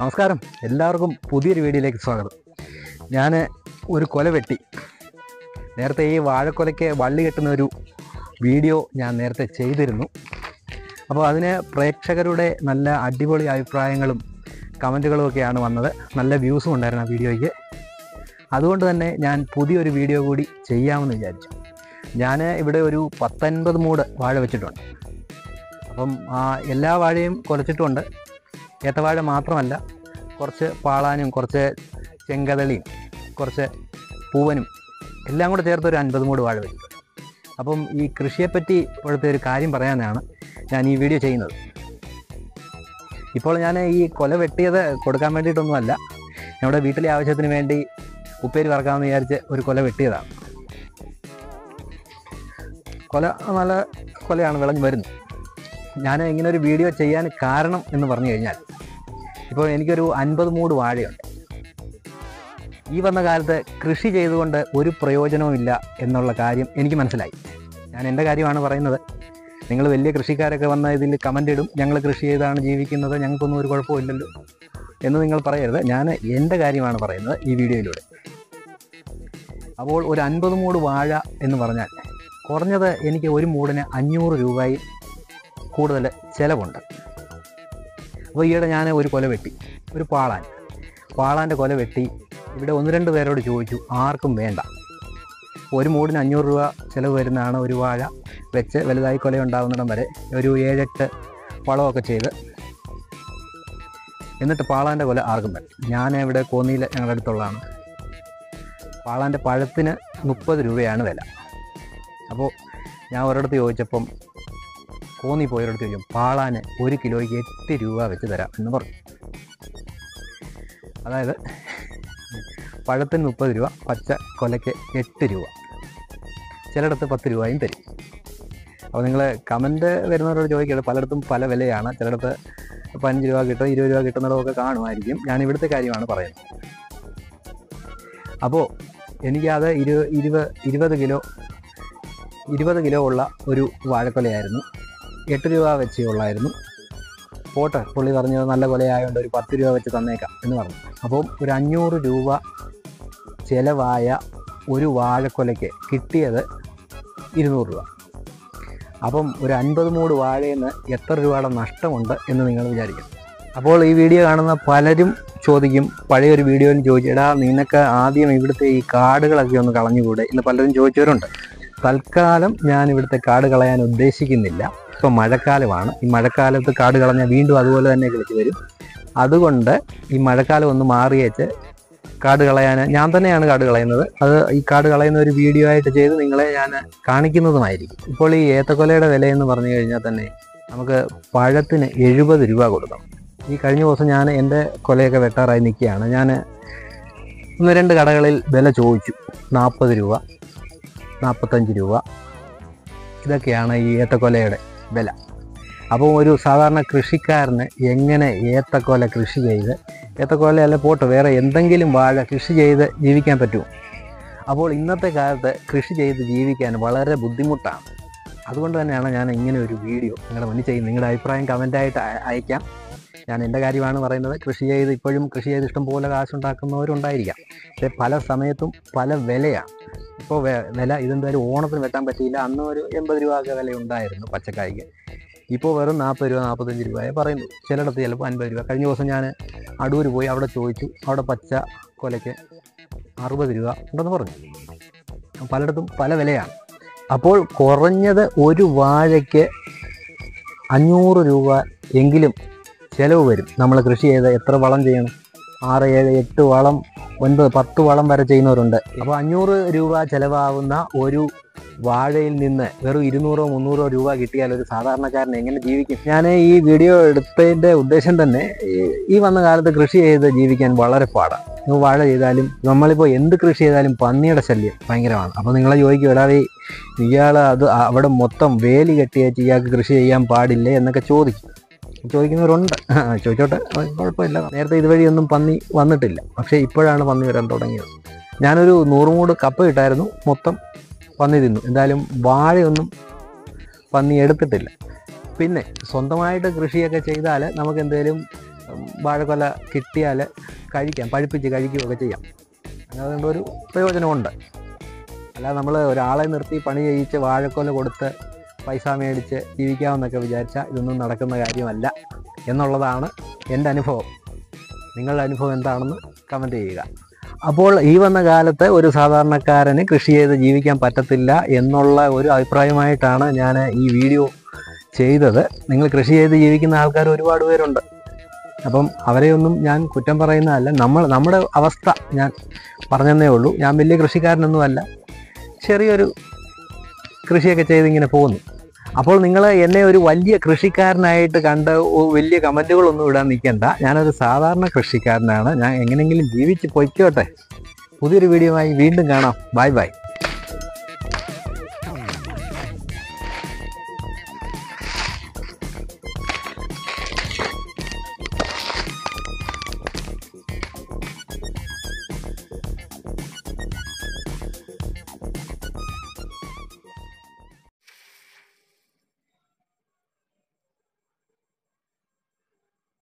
നമസ്കാരം. എല്ലാവർക്കും പുതിയൊരു വീഡിയോയിലേക്ക് സ്വാഗതം. ഞാൻ ഒരു കൊല വെട്ടി. നേരത്തെ ഈ വാഴക്കൊലയ്ക്ക് വള്ളി കെട്ടുന്ന ഒരു വീഡിയോ ഞാൻ നേരത്തെ ചെയ്തിരുന്നു. അപ്പോൾ അതിന് പ്രേക്ഷകരുടെ നല്ല അടിപൊളി അഭിപ്രായങ്ങളും കമന്റുകളും ഒക്കെയാണ് വന്നത്. നല്ല വ്യൂസും ഉണ്ടായിരുന്നു ആ വീഡിയോയ്ക്ക്. അതുകൊണ്ട് തന്നെ ഞാൻ പുതിയൊരു വീഡിയോ കൂടി ചെയ്യാമെന്ന് വിചാരിച്ചു. ഞാൻ ഇവിടെ ഒരു പത്തൊൻപത് മൂട് വാഴ വെച്ചിട്ടുണ്ട്. അപ്പം എല്ലാ വാഴയും കുറച്ചിട്ടുണ്ട് ഏത്തവാഴ മാത്രമല്ല കുറച്ച് പാളാനും കുറച്ച് ചെങ്കതളിയും കുറച്ച് പൂവനും എല്ലാം കൂടെ ചേർത്ത് ഒരു അൻപത് മൂട് വാഴ വെച്ചിട്ടുണ്ട്. അപ്പം ഈ കൃഷിയെപ്പറ്റി ഇപ്പോഴത്തെ ഒരു കാര്യം പറയാനാണ് ഞാൻ ഈ വീഡിയോ ചെയ്യുന്നത്. ഇപ്പോൾ ഞാൻ ഈ കൊല വെട്ടിയത് കൊടുക്കാൻ വേണ്ടിയിട്ടൊന്നുമല്ല. നമ്മുടെ വീട്ടിലെ ആവശ്യത്തിന് വേണ്ടി ഉപ്പേരി വറക്കാമെന്ന് വിചാരിച്ച് ഒരു കൊല വെട്ടിയതാണ്. കൊല നല്ല കൊലയാണ് വിളഞ്ഞു വരുന്നത് ഞാൻ ഇങ്ങനെ ഒരു വീഡിയോ ചെയ്യാൻ കാരണം എന്ന് പറഞ്ഞു കഴിഞ്ഞാൽ ഇപ്പോൾ എനിക്കൊരു അൻപത് മൂട് വാഴയുണ്ട്. ഈ വന്ന കാലത്ത് കൃഷി ചെയ്തുകൊണ്ട് ഒരു പ്രയോജനവും ഇല്ല എന്നുള്ള കാര്യം എനിക്ക് മനസ്സിലായി. ഞാൻ എന്റെ കാര്യമാണ് പറയുന്നത്. നിങ്ങൾ വലിയ കൃഷിക്കാരൊക്കെ വന്ന ഇതിൽ കമന്റ് ഇടും. ഞങ്ങൾ കൃഷി ചെയ്താണ് ജീവിക്കുന്നത്. ഞങ്ങൾക്കൊന്നും ഒരു കുഴപ്പമില്ലല്ലോ എന്ന് നിങ്ങൾ പറയരുത്. ഞാൻ എന്റെ കാര്യമാണ് പറയുന്നത് ഈ വീഡിയോയിലൂടെ. അപ്പോൾ ഒരു അൻപത് മൂട് വാഴ എന്ന് പറഞ്ഞാൽ കുറഞ്ഞത് എനിക്ക് ഒരു മൂടിന് അഞ്ഞൂറ് രൂപയിൽ കൂടുതൽ ചിലവുണ്ട്. അപ്പോൾ ഈയിടെ ഞാൻ ഒരു കൊല വെട്ടി. ഒരു പാളാൻ. പാളാന്റെ കൊല വെട്ടി. ഇവിടെ ഒന്ന് രണ്ട് പേരോട് ചോദിച്ചു ആർക്കും വേണ്ട. ഒരു മൂടിന് അഞ്ഞൂറ് രൂപ ചിലവ് വരുന്നതാണ് ഒരു വാഴ വെച്ച് വലുതായി കൊല ഉണ്ടാകുന്നിടം വരെ ഒരു ഏഴെട്ട് വളമൊക്കെ ചെയ്ത് എന്നിട്ട് പാളാന്റെ കൊല ആർക്കും വേണ്ട. ഞാൻ ഇവിടെ കോന്നിയിൽ ഞങ്ങളുടെ അടുത്തുള്ളതാണ്. പാളാന്റെ പഴത്തിന് മുപ്പത് രൂപയാണ് വില. അപ്പോൾ ഞാൻ ഒരിടത്ത് ചോദിച്ചപ്പം കോന്നി പോയൊരിടത്ത് ചോദിക്കും പാളാന് ഒരു കിലോയ്ക്ക് എട്ട് രൂപ വെച്ച് തരാം എന്ന് പറഞ്ഞു. അതായത് പഴത്തിന് മുപ്പത് രൂപ പച്ച കൊലയ്ക്ക് എട്ട് രൂപ. ചിലയിടത്ത് പത്ത് രൂപയും തരും. അപ്പോൾ നിങ്ങൾ കമന്റ് വരുന്നവരോട് ചോദിക്കുകയാണ് പലയിടത്തും പല വിലയാണ്. ചിലയിടത്ത് പതിനഞ്ച് രൂപ കിട്ടും ഇരുപത് രൂപ കിട്ടുന്നതൊക്കെ കാണുമായിരിക്കും. ഞാൻ ഇവിടുത്തെ കാര്യമാണ് പറയുന്നത്. അപ്പോൾ എനിക്കത് ഇരു ഇരുപത് ഇരുപത് കിലോ ഇരുപത് കിലോ ഉള്ള ഒരു വാഴക്കൊലയായിരുന്നു. എട്ട് രൂപ വെച്ചേ ഉള്ളായിരുന്നു. പോട്ടെ പുള്ളി പറഞ്ഞത് നല്ല കൊലയായതുകൊണ്ട് ഒരു പത്ത് രൂപ വെച്ച് തന്നേക്കാം എന്ന് പറഞ്ഞു. അപ്പോൾ ഒരു അഞ്ഞൂറ് രൂപ ചിലവായ ഒരു വാഴക്കൊലയ്ക്ക് കിട്ടിയത് ഇരുന്നൂറ് രൂപ. അപ്പം ഒരു അൻപത് മൂട് വാഴയിൽ നിന്ന് എത്ര രൂപയുടെ നഷ്ടമുണ്ട് എന്ന് നിങ്ങൾ വിചാരിക്കും. അപ്പോൾ ഈ വീഡിയോ കാണുന്ന പലരും ചോദിക്കും പഴയൊരു വീഡിയോയിൽ ചോദിച്ചിടാ നിനക്ക് ആദ്യം ഇവിടുത്തെ ഈ കാടുകളൊക്കെ ഒന്ന് കളഞ്ഞുകൂടെ? എന്ന് പലരും ചോദിച്ചവരുണ്ട്. തൽക്കാലം ഞാൻ ഇവിടുത്തെ കാട് കളയാൻ ഉദ്ദേശിക്കുന്നില്ല. ഇപ്പം മഴക്കാലമാണ്. ഈ മഴക്കാലത്ത് കാട് കളഞ്ഞാൽ വീണ്ടും അതുപോലെ തന്നെ കിളിച്ച് വരും. അതുകൊണ്ട് ഈ മഴക്കാലം ഒന്ന് മാറിയേച്ച് കാട് കളയാൻ ഞാൻ തന്നെയാണ് കാട് കളയുന്നത്. അത് ഈ കാട് കളയുന്ന ഒരു വീഡിയോ ആയിട്ട് ചെയ്ത് നിങ്ങളെ ഞാൻ കാണിക്കുന്നതുമായിരിക്കും. ഇപ്പോൾ ഈ ഏത്തക്കൊലയുടെ വില എന്ന് പറഞ്ഞു കഴിഞ്ഞാൽ തന്നെ നമുക്ക് പഴത്തിന് എഴുപത് രൂപ കൊടുക്കണം ഈ കഴിഞ്ഞ ദിവസം ഞാൻ എന്റെ കൊലയൊക്കെ വെട്ടാറായി നിൽക്കുകയാണ്. ഞാൻ ഒന്ന് രണ്ട് കടകളിൽ വില ചോദിച്ചു. നാൽപ്പത് രൂപ നാൽപ്പത്തഞ്ച് രൂപ. ഇതൊക്കെയാണ് ഈ ഏത്തക്കൊലയുടെ വില. അപ്പോൾ ഒരു സാധാരണ കൃഷിക്കാരന് എങ്ങനെ ഏത്തക്കൊല കൃഷി ചെയ്ത് ഏത്തക്കൊല അല്ല പോട്ട് വേറെ എന്തെങ്കിലും വാഴ കൃഷി ചെയ്ത് ജീവിക്കാൻ പറ്റുമോ? അപ്പോൾ ഇന്നത്തെ കാലത്ത് കൃഷി ചെയ്ത് ജീവിക്കാൻ വളരെ ബുദ്ധിമുട്ടാണ്. അതുകൊണ്ട് തന്നെയാണ് ഞാൻ ഇങ്ങനെ ഒരു വീഡിയോ നിങ്ങളുടെ മുന്നിൽ ചെയ്യുന്നത്. നിങ്ങളുടെ അഭിപ്രായം കമന്റായിട്ട് അയക്കാം. ഞാൻ എന്റെ കാര്യമാണ് പറയുന്നത്. കൃഷി ചെയ്ത് ഇപ്പോഴും കൃഷി ചെയ്ത് ഇഷ്ടംപോലെ കാശുണ്ടാക്കുന്നവരുണ്ടായിരിക്കാം. പക്ഷേ പല സമയത്തും പല വിലയാണ്. ഇപ്പോൾ വില ഇതെന്തായാലും ഓണത്തിന് വെട്ടാൻ പറ്റിയില്ല. അന്ന് ഒരു എൺപത് രൂപ വില ഉണ്ടായിരുന്നു പച്ചക്കായ്ക്ക്. ഇപ്പോൾ വെറും നാൽപ്പത് രൂപ നാൽപ്പത്തഞ്ച് രൂപയെ പറയുന്നു. ചിലയിടത്ത് ചിലപ്പോൾ അൻപത് രൂപ. കഴിഞ്ഞ ദിവസം ഞാൻ അടൂർ പോയി അവിടെ ചോദിച്ചു. അവിടെ പച്ച കൊലയ്ക്ക് അറുപത് രൂപ ഉണ്ടെന്ന് പറഞ്ഞു. പലയിടത്തും പല വിലയാണ്. അപ്പോൾ കുറഞ്ഞത് ഒരു വാഴയ്ക്ക് അഞ്ഞൂറ് രൂപ എങ്കിലും ചിലവ് വരും. നമ്മൾ കൃഷി ചെയ്ത് എത്ര വളം ചെയ്യണം? ആറ് ഏഴ് എട്ട് വളം ഒൻപത് പത്ത് വളം വരെ ചെയ്യുന്നവരുണ്ട്. അപ്പോൾ അഞ്ഞൂറ് രൂപ ചിലവാകുന്ന ഒരു വാഴയിൽ നിന്ന് വെറും ഇരുന്നൂറോ മുന്നൂറോ രൂപ കിട്ടിയാൽ ഒരു സാധാരണക്കാരൻ എങ്ങനെ ജീവിക്കും? ഞാൻ ഈ വീഡിയോ എടുത്തതിന്റെ ഉദ്ദേശം തന്നെ ഈ- വന്ന കാലത്ത് കൃഷി ചെയ്ത് ജീവിക്കാൻ വളരെ പാടാണ് നിങ്ങൾ വാഴ ചെയ്താലും നമ്മളിപ്പോൾ എന്ത് കൃഷി ചെയ്താലും പന്നിയുടെ ശല്യം ഭയങ്കരമാണ്. അപ്പോൾ നിങ്ങളെ ചോദിക്കും എടാ ഇയാൾ അത് അവിടെ മൊത്തം വേലി കെട്ടിയേച്ച് ഇയാൾക്ക് കൃഷി ചെയ്യാൻ പാടില്ലേ? എന്നൊക്കെ ചോദിക്കും. ചോദിക്കുന്നവരുണ്ട്. ചോദിച്ചോട്ടെ. കുഴപ്പമില്ല. നേരത്തെ ഇതുവഴിയൊന്നും പന്നി വന്നിട്ടില്ല. പക്ഷേ ഇപ്പോഴാണ് പന്നി വരാൻ തുടങ്ങിയത്. ഞാനൊരു നൂറ് മൂട് കപ്പ ഇട്ടായിരുന്നു. മൊത്തം പന്നി തിന്നു. എന്തായാലും വാഴയൊന്നും പന്നി എടുത്തിട്ടില്ല. പിന്നെ സ്വന്തമായിട്ട് കൃഷിയൊക്കെ ചെയ്താൽ നമുക്ക് എന്തെങ്കിലും വാഴക്കൊല കിട്ടിയാൽ കഴിക്കാം. പഴുപ്പിച്ച് കഴിക്കുകയൊക്കെ ചെയ്യാം. അങ്ങനെ ഒരു പ്രയോജനമുണ്ട്. അല്ലാതെ നമ്മൾ ഒരാളെ നിർത്തി പണി ചെയ്യിച്ച് വാഴക്കൊല കൊടുത്ത് പൈസ മേടിച്ച് ജീവിക്കാമെന്നൊക്കെ വിചാരിച്ചാൽ ഇതൊന്നും നടക്കുന്ന കാര്യമല്ല. എന്നുള്ളതാണ് എന്റെ അനുഭവം. നിങ്ങളുടെ അനുഭവം എന്താണെന്ന് കമന്റ് ചെയ്യുക. അപ്പോൾ ഈ വന്ന കാലത്ത് ഒരു സാധാരണക്കാരന് കൃഷി ചെയ്ത് ജീവിക്കാൻ പറ്റത്തില്ല എന്നുള്ള ഒരു അഭിപ്രായമായിട്ടാണ് ഞാൻ ഈ വീഡിയോ ചെയ്തത്. നിങ്ങൾ കൃഷി ചെയ്ത് ജീവിക്കുന്ന ആൾക്കാർ ഒരുപാട് പേരുണ്ട്. അപ്പം അവരെയൊന്നും ഞാൻ കുറ്റം പറയുന്നതല്ല. നമ്മൾ നമ്മുടെ അവസ്ഥ ഞാൻ പറഞ്ഞതേ ഉള്ളൂ. ഞാൻ വലിയ കൃഷിക്കാരനൊന്നുമല്ല. ചെറിയൊരു കൃഷിയൊക്കെ ചെയ്ത് ഇങ്ങനെ പോകുന്നു. അപ്പോൾ നിങ്ങൾ എന്നെ ഒരു വലിയ കൃഷിക്കാരനായിട്ട് കണ്ട് വലിയ കമന്റുകളൊന്നും ഇടാൻ നിൽക്കണ്ട. ഞാനൊരു സാധാരണ കൃഷിക്കാരനാണ്. ഞാൻ എങ്ങനെയെങ്കിലും ജീവിച്ച് പൊയ്ക്കോട്ടെ. പുതിയൊരു വീഡിയോയുമായി വീണ്ടും കാണാം. Bye bye.